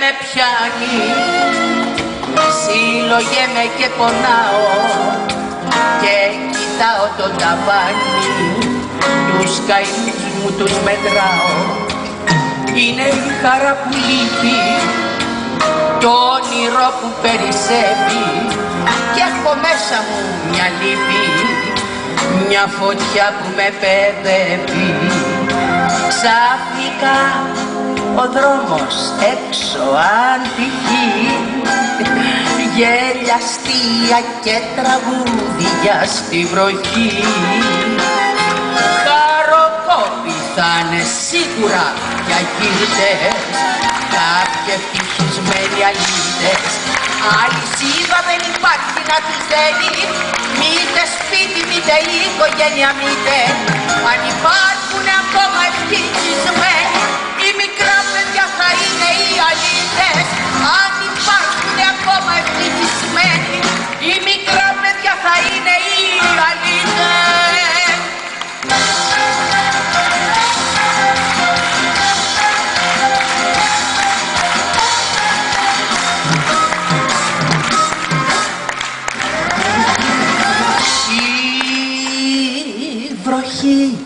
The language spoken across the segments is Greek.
με πιάνει. Συλλογέμαι και πονάω. Και κοιτάω το ταβάνι. Τους καημούς μου τους μετράω. Είναι η χαρά που λείπει. Το όνειρο που περισσεύει. Και έχω μέσα μου μια λύπη. Μια φωτιά που με παιδεύει. Ξαφνικά ο δρόμος έξω αν τυχεί γέλια, αστεία και τραγούδια στη βροχή. Χαροκόπη θα είναι σίγουρα για γύρτες κάποιοι ευτυχισμένοι αλήτες Αλυσίδα δεν υπάρχει να τους δένει Μήτε σπίτι, μήτε οικογένεια, μήτε Αν υπάρχουν ακόμα βροχή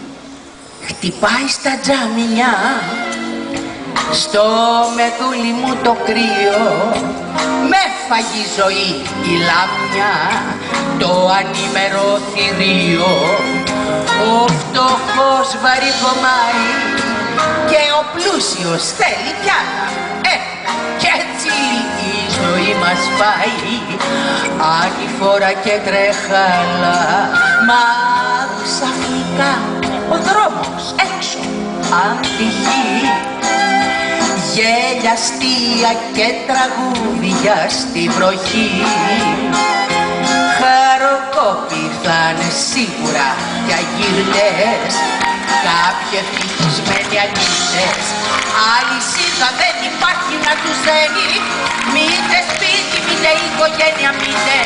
χτυπάει στα τζάμινια στο μεδούλι μου το κρύο με φαγεί ζωή η λάμια. Το ανήμερο θηρίο ο φτωχός βαρυχωμάει και ο πλούσιος θέλει κι άλλα. Ε, κι έτσι η ζωή μας πάει. Φορά και τρέχαλα μα ξαφνικά ο δρόμος έξω. Αν τυχεί γέλια, αστεία και τραγούδια στη βροχή. Χαροκόποι θα είναι σίγουρα για γύρτες κάποιοι ευτυχισμένοι αλήτες αλυσίδα δεν υπάρχει να τους δένει μήτε σπίτι, μήτε οικογένεια, μήτε